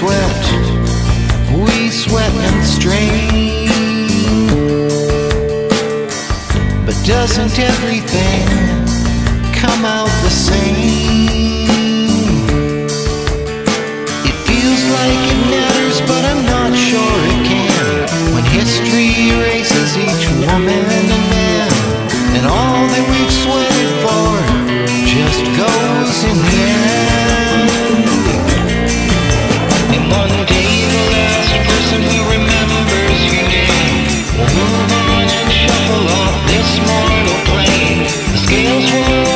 swept, we sweat and strain. But doesn't everything come out the same? It feels like it matters, but I'm not sure it can. When history erases each woman and man, and all that we've sweat. dream